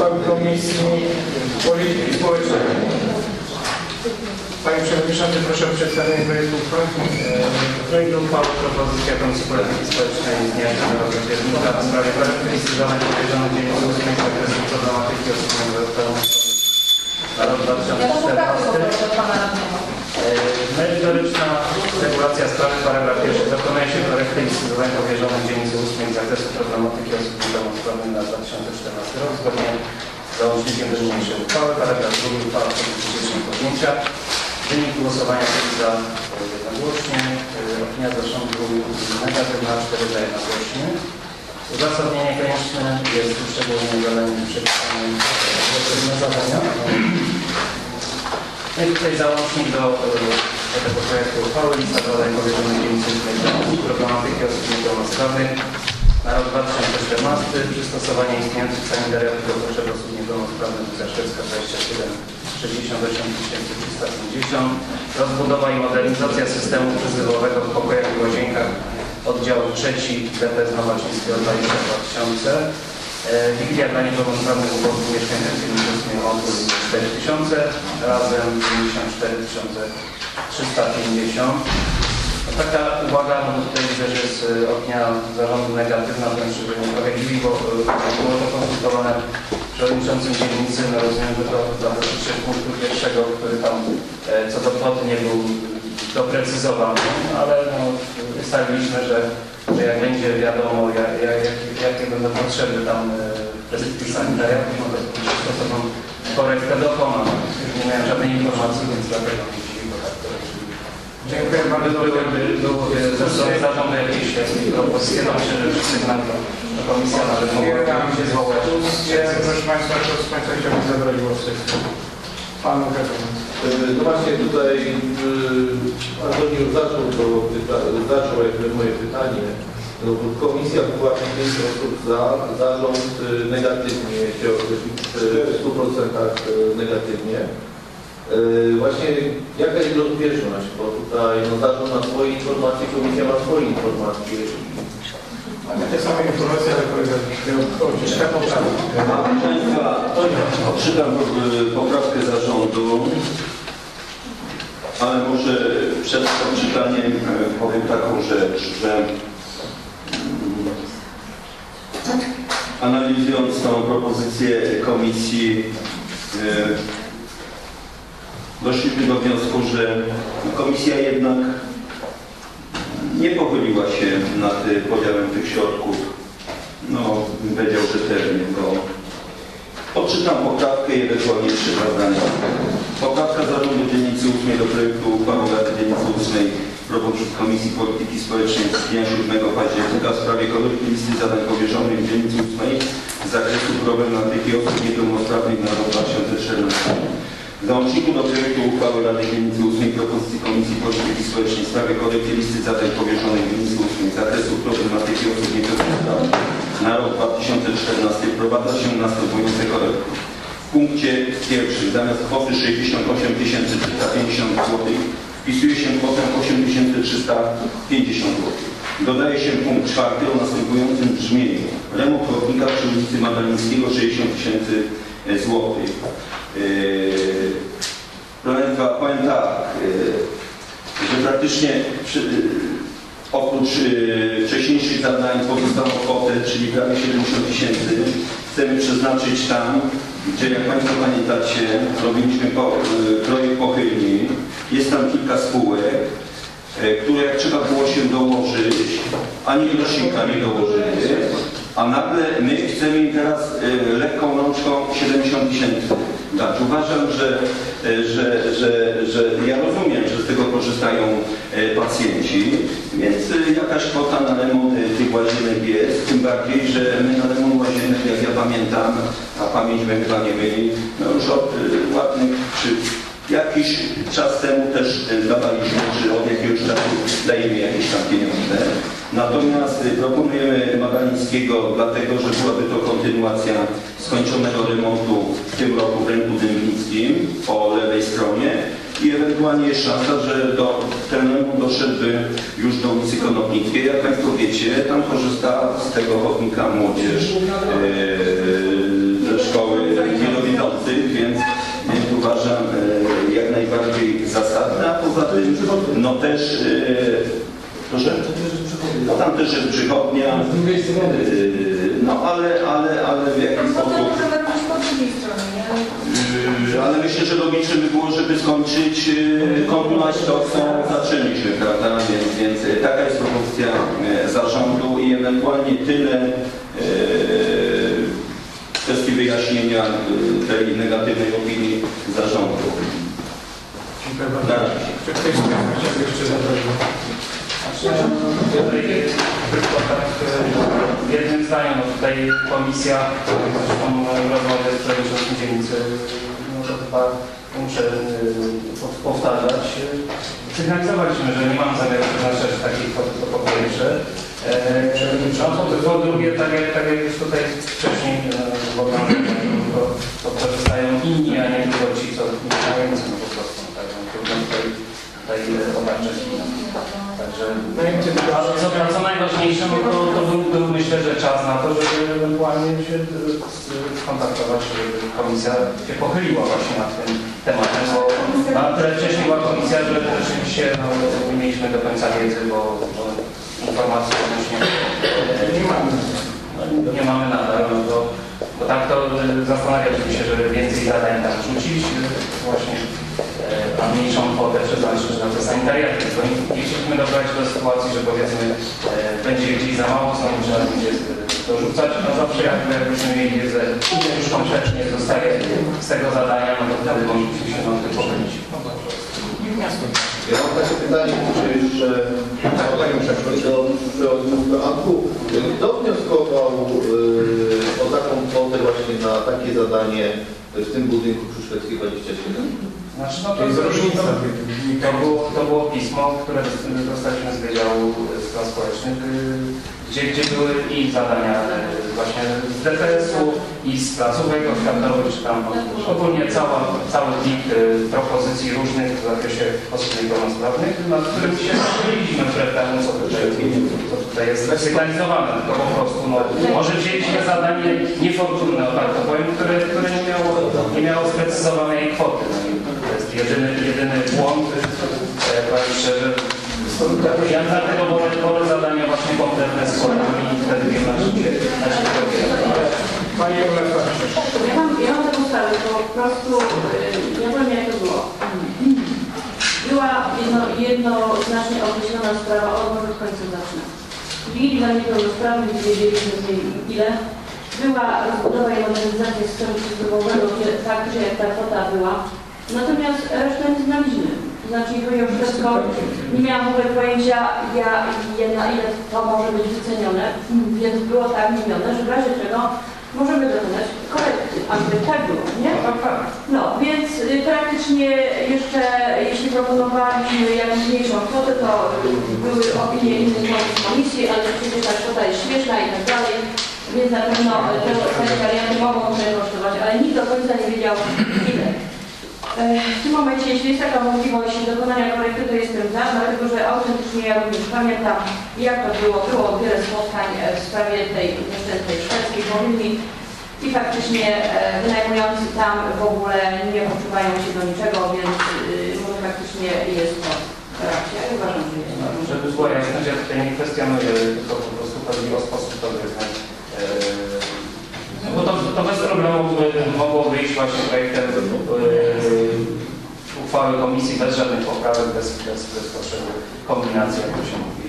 uchwały Komisji Polityki Społecznej. Panie Przewodniczący, proszę o przedstawienie projektu uchwały. Projekt uchwały propozycja Komisji Polityki Społecznej z dnia 7 października w sprawie charakterystyzowanej powierzonych dzielnicy ósmej z zakresu problematyki osób niepełnosprawnych na rok Ja to poprawkę 2014. poproszę od pana radnego. E, Merytoryczna regulacja sprawy, paragraf pierwszy. Dokonuje się korekty instytutowania powierzonych dzielnicy ósmej z zakresu problematyki osób niepełnosprawnych na 2014 rok zgodnie z załącznikiem do niniejszej uchwały. Paragraf drugi uchwała politycznej podjęcia. Wynik głosowania jest za e, jednogłośnie. E, Opinia zarządu negatywna, 4 za jednogłośnie. Uzasadnienie konieczne jest uszczególnione zadaniem przepisanym w zadania. No i tutaj załącznik do, e, tego projektu uchwały, lista zadań powierzonych dzielnicy problematyki osób niepełnosprawnych na rok 2014, przystosowanie istniejących sanitariów do potrzeb osób niepełnosprawnych Zaszewska 27 68 350, rozbudowa i modernizacja systemu przyzywowego w pokojach i łazienkach oddział trzeci DPS Nowaczyńskiego 22 tysiące. E, Wigilia dla niepełnosprawnych ubogów mieszkańców dzienniczym odwód 4000, razem 54 350. Taka uwaga, no tutaj widzę, że jest e, opinia zarządu negatywna, wręcz dziwi, bo e, było to konsultowane przewodniczącym dzielnicy, no rozumiem, że to dla dotyczy punktu pierwszego, który tam e, co do kwoty nie był doprecyzowany, ale no, ustaliliśmy, że, że jak będzie wiadomo, jak, jak, jak, jakie będą potrzeby tam kwestii sanitariów, no to stosowną korektę dokonam. Nie miałem żadnej informacji, więc dlatego mi dziwi, bo tak to jest. Dziękuję bardzo. Zarządu jakieś propozycje, to myślę, że wszyscy to komisja nawet mogła się zwołać. Proszę Państwa, kto z Państwa chciałby zabrać głos w tej sprawie? Pan. No właśnie tutaj yy, Antoni już zaczął, to pyta- zaczął jakby moje pytanie. No, bo komisja była 5 osób za, zarząd y, negatywnie, się określić w 100% negatywnie. Yy, Właśnie jaka jest rozbieżność, bo tutaj no, zarząd ma swoje informacje, komisja ma swoje informacje. Mamy te same informacje, ale kolega odczyta poprawkę. Proszę Państwa, odczytam e, poprawkę zarządu, ale może przed odczytaniem e, powiem taką rzecz, że mm, analizując tą propozycję komisji e, doszliśmy do wniosku, że komisja jednak nie pochyliła się nad y, podziałem tych środków, no powiedział rzetelnie, bo odczytam poprawkę i ewentualnie przekazania. Poprawka zarządu dzielnicy 8 do projektu uchwały Rady Dzielnicy 8 propozycji Komisji Polityki Społecznej z dnia 7 października w sprawie kolejki listy zadań powierzonych w dzielnicy 8 z zakresu problematyki osób niepełnosprawnych na rok 2014. W załączniku do projektu uchwały Rady Dzielnicy 8 propozycji Komisji Polityki Społecznej w sprawie korekty listy zadań powierzonych w Dzielnicy 8 z zakresu problematyki osób niepełnosprawnych na rok 2014 wprowadza się następujące korekty. W punkcie pierwszym zamiast kwoty 68 350 zł wpisuje się kwotę 8 350 zł. Dodaje się punkt czwarty o następującym brzmieniu. Remont chodnika przy ulicy Madalińskiego 60 tysięcy złotych. Yy, Proszę Państwa, powiem tak, yy, że praktycznie przy, oprócz wcześniejszych zadań pozostałą kwotę, czyli prawie 70 tysięcy, chcemy przeznaczyć tam, gdzie jak Państwo pamiętacie, robiliśmy projekt pochylni, jest tam kilka spółek, które jak trzeba było się dołożyć, ani grosznika nie dołożyli, a nagle my chcemy im teraz y, lekką rączką 70 tysięcy dać. Uważam, że, y, że, że, że ja rozumiem, że z tego korzystają y, pacjenci, więc jakaś kwota na remont tych łazienek jest, tym bardziej, że my na remont łazienek, jak ja pamiętam, a pamięć mnie chyba nie myli, no już od ładnych czy jakiś czas temu też y, dawaliśmy, czy od jakiegoś czasu dajemy jakieś tam pieniądze. Natomiast y, proponujemy Magalińskiego dlatego, że byłaby to kontynuacja skończonego remontu w tym roku w rynku dębnickim po lewej stronie i ewentualnie jest szansa, że do, ten remont doszedłby już do ulicy Konopnickiej. Jak Państwo wiecie, tam korzysta z tego chodnika młodzież ze szkoły no też, y, proszę? No tam też jest przychodnia, y, no ale, ale, ale w jakiś No sposób... Yy, Ale myślę, że logiczne by było, żeby skończyć, yy, kontynuować to, co zaczęliśmy, prawda? Więc, więc yy, taka jest propozycja yy, zarządu i ewentualnie tyle yy, w kwestii wyjaśnienia yy, tej negatywnej opinii zarządu. Znaczy, tak e, jednym zdaniem, no tutaj komisja, zresztą rozmowy z przewodniczącym dzielnicy, no to chyba muszę e, po- powtarzać. E, Sygnalizowaliśmy, że nie mam zamiaru przeznaczać takiej kwoty, to po pierwsze. E, No po, drugie, tak jak, tak jak już tutaj wcześniej e, to, to korzystają inni, a nie tylko ci, co mieszkający, no po prostu. Tak, no, trudno tutaj, tutaj Także No i co, co najważniejsze, no to, to był, był myślę, że czas na to, żeby ewentualnie się e, skontaktować, żeby komisja się pochyliła właśnie nad tym tematem, bo na tyle wcześniej była komisja, że rzeczywiście no, nie mieliśmy do końca wiedzy, bo, bo informacji odnośnie e, nie mamy. no, nie mamy nadal, no to, bo tak to e, zastanawialiśmy się, żeby więcej zadań tam rzucić, właśnie e, a mniejszą kwotę przeznaczyć na te sanitariaty. Tylko nie chcieliśmy dobrać do sytuacji, że powiedzmy e, będzie gdzieś za mało, znowu trzeba będzie e, dorzucać. No zawsze jak jakbyśmy mieli wiedzę, ile już konkretnie zostaje z tego zadania, no to wtedy moglibyśmy się na tym pochylić. Ja mam takie pytanie, czy jeszcze do przewodniczącego Anku, kto wnioskował yy, o taką kwotę właśnie na takie zadanie w tym budynku przy Szwedzkiej 27? Znaczy, no To jest różnica. To było, to było pismo, które dostaliśmy z Wydziału Spraw Społecznych, y, gdzie, gdzie były i zadania y, właśnie z DPS-u i z placówek oświatowych, czy tam ogólnie cała, cały plik y, propozycji różnych w zakresie osób niepełnosprawnych, nad którym się zachowaliśmy wbrew temu, co tutaj, co tutaj jest sygnalizowane, tylko po prostu, no, może wzięliśmy zadanie niefortunne, o tak to powiem, które, które nie miało, nie miało sprecyzowanej kwoty. Jest jedyny, jedyny błąd, e, powiem szczerze. Ja dlatego wolę, wolę zadania właśnie konkretne z kwotami i wtedy wiem, na czym się. Pani Ja mam, ja mam taką sprawę, bo po prostu, y, ja powiem jak to było. Była jedno, jednoznacznie określona sprawa, od może od końca zacznę. Chwili dla niepełnosprawnych, gdzie wiedzieliśmy z niej ile. Była rozbudowa i modernizacja systemu służbowego, gdzie faktycznie jak ta kwota była. Natomiast resztę nie znaliśmy. To znaczy już wszystko, nie miałam w ogóle pojęcia, ja, jedna, ile to może być wycenione, więc było tak minione, że w razie czego możemy dokonać korekty, a gdyby tak było, nie? No, więc y, praktycznie jeszcze, jeśli proponowaliśmy jakąś mniejszą kwotę, to były opinie innych członków komisji, ale przecież ta kwota jest śmieszna i tak dalej, więc na pewno te sanitariaty mogą trochę kosztować, ale nikt do końca nie wiedział ile. E, W tym momencie, jeśli jest taka możliwość dokonania korekty, to jestem za, dlatego że autentycznie ja również pamiętam, jak to było. Było wiele spotkań e, w sprawie tej nieszczęsnej szwedzkiej powinni i faktycznie e, wynajmujący tam w ogóle nie poczuwają się do niczego, więc może faktycznie jest to racja. Ja uważam, że jest to. Żeby była jasność, ja tutaj nie kwestionuję, tylko po prostu chodzi o sposób wyznać. No bo to, to bez problemu by mogło wyjść właśnie projektem yy, uchwały komisji bez żadnych poprawek, bez, bez, bez potrzeby kombinacji, jak to się mówi.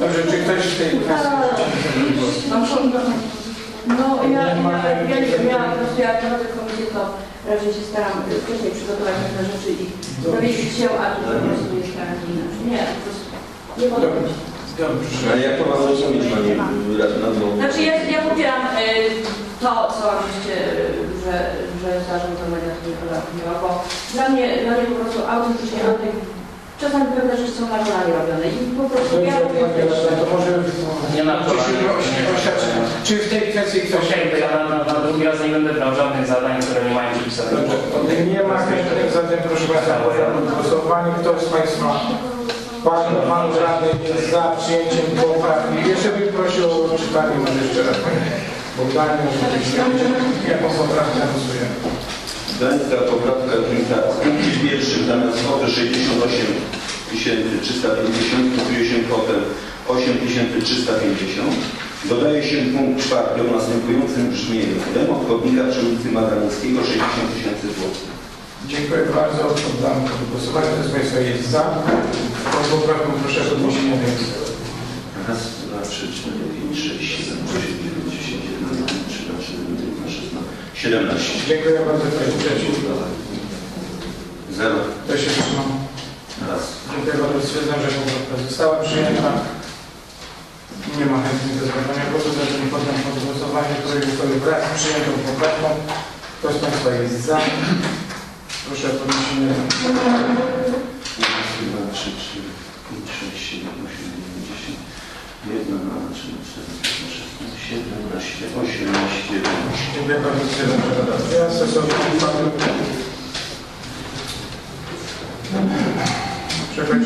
Dobrze, czy ktoś w tej kwestii... No ja, ja, ja ja jak prowadzę komisję, to raczej się staram wcześniej przygotować pewne rzeczy i dowiedzieć się, a tu po prostu jest inaczej. Nie, po prostu nie podoba mi się. Dobrze. Ale jak to ma zrozumieć Pani radną? Znaczy ja, ja popieram y, to, co oczywiście, y, że, że zarząd to negatywnie podatkowa, bo dla mnie, dla mnie po prostu autentycznie czasami pewne rzeczy są na kolanie robione i po prostu ja Radna, to może... Nie na oświadczy. Czy w tej kwestii ktoś... Okej, to ja na, na, na drugi raz nie będę brał żadnych zadań, które nie mają przypisanego. Dobrze, nie ma chętnych, zatem proszę Państwa, głosowanie. Kto z Państwa, Pan, Pan Radny jest za przyjęciem poprawki? Jeszcze bym prosił o czytanie może jeszcze raz. Bo Daniel, jaką poprawkę głosujemy. Będka poprawka druga. W punkcie pierwszym zamiast kwoty 68 350 kupuje się kwotę 8350. Dodaje się punkt czwarty o następującym brzmieniu. Remont chodnika przy ulicy Maganińskiego 60 tysięcy złotych. Dziękuję bardzo. Poddam pod głosowanie. Kto z Państwa jest za? Tą poprawką proszę o podniesienie ręki. Raz, dwa, trzy, cztery, pięć, sześć, siedem, osiem, dziewięć, dziesięć, jedenaście, trzynaście, szesnaście, siedemnaście. Dziękuję bardzo. Kto jest przeciw? Zero. Kto się wstrzymał? Raz. Dziękuję bardzo. Stwierdzam, że poprawka została przyjęta. Nie ma chętnych do zabrania głosu, zatem poddam pod głosowanie projekt uchwały wraz z przyjętą poprawką. Kto z Państwa jest za? Proszę o podniesienie ręki. Raz, dwa, trzy, cztery, pięć, sześć, siedem, osiem, dziewięć, dziesięć, jedna, dwa, trzy, cztery, pięć, szesnaście, siedemnaście, osiemnaście, dziewiętnaście. Dziękuję bardzo. Że Rada przyjęła stosowną uchwałę. Przechodzimy